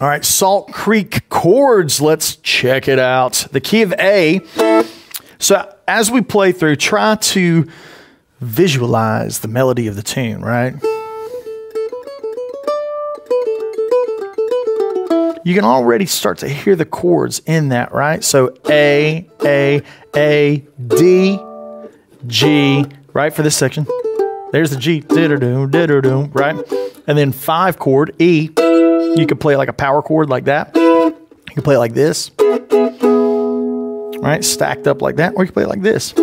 All right, Salt Creek chords. Let's check it out. The key of A. So as we play through, try to visualize the melody of the tune, right? You can already start to hear the chords in that, right? So A, A, A, D, G, right, for this section. There's the G, right? And then five chord, E, you could play like a power chord like that. You can play it like this. Right? Stacked up like that. Or you can play it like this.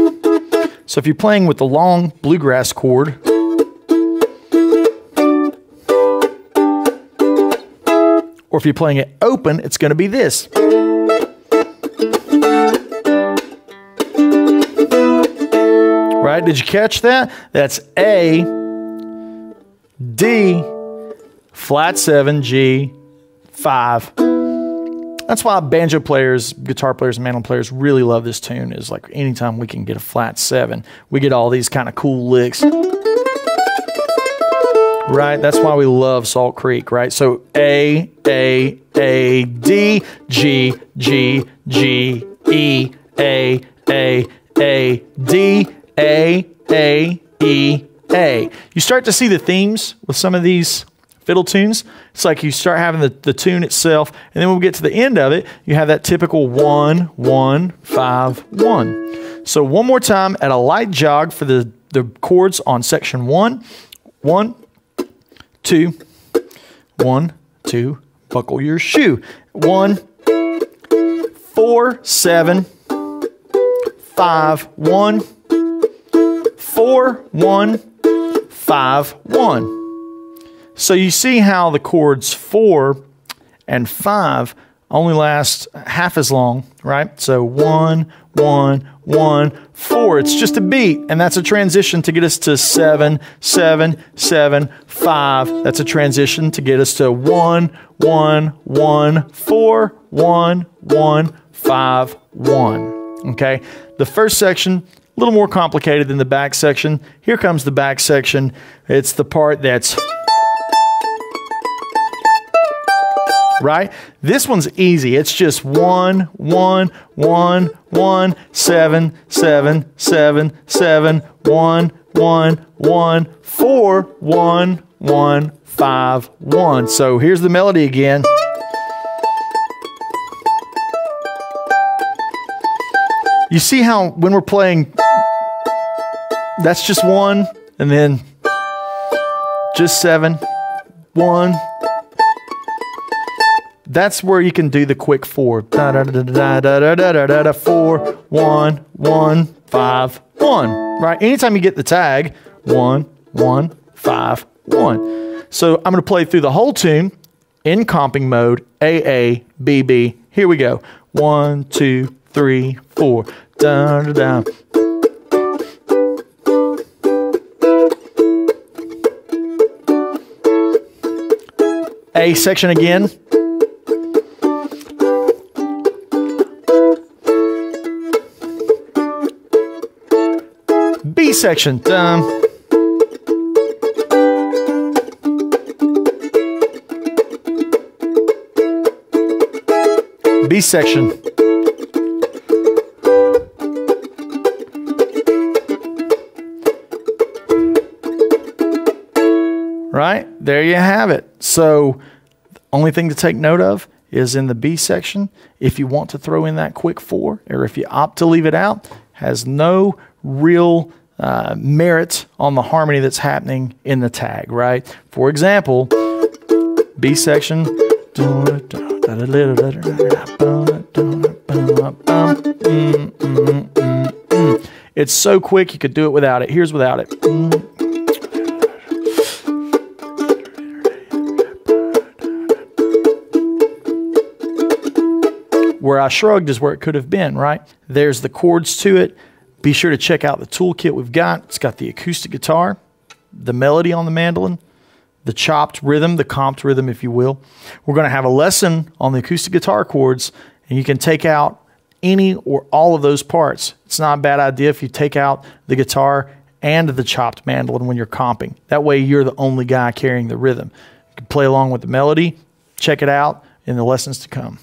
So if you're playing with the long bluegrass chord, or if you're playing it open, it's going to be this. Right? Did you catch that? That's A, D, flat 7, G, 5. That's why banjo players, guitar players, and mandolin players really love this tune. Is like anytime we can get a flat 7, we get all these kind of cool licks. Right? That's why we love Salt Creek, right? So A, A, A, D, G, G, G, E, A, A, A, D, A, A, E, A. You start to see the themes with some of these fiddle tunes. It's like you start having the, the tune itself, and then when we get to the end of it, you have that typical one, one, five, one. So one more time at a light jog for the, the chords on section one. One, two, one, two, buckle your shoe. One, four, seven, five, one, four, one, five, one. So you see how the chords four and five only last half as long, right? So one, one, one, four. It's just a beat, and that's a transition to get us to seven, seven, seven, five. That's a transition to get us to one, one, one, four, one, one, five, one. Okay. The first section, a little more complicated than the back section. Here comes the back section. It's the part that's right? This one's easy. It's just one, one, one, one, seven, seven, seven, seven, one, one, one, four, one, one, five, one. So here's the melody again. You see how when we're playing, that's just one, and then just seven, one, that's where you can do the quick four. Da da da da da da da da da da four one one five one. Right. Anytime you get the tag, one one five one. So I'm going to play through the whole tune in comping mode. A A B B. Here we go. One two three four. Da da da. A section again. B section. Um, B section. Right? There you have it. So, the only thing to take note of is in the B section, if you want to throw in that quick four, or if you opt to leave it out, has no real uh, merit on the harmony that's happening in the tag, right? For example, B section. It's so quick you could do it without it. Here's without it. Where I shrugged is where it could have been, right? There's the chords to it. Be sure to check out the toolkit we've got. It's got the acoustic guitar, the melody on the mandolin, the chopped rhythm, the comped rhythm, if you will. We're going to have a lesson on the acoustic guitar chords, and you can take out any or all of those parts. It's not a bad idea if you take out the guitar and the chopped mandolin when you're comping. That way, you're the only guy carrying the rhythm. You can play along with the melody, check it out. in the lessons to come.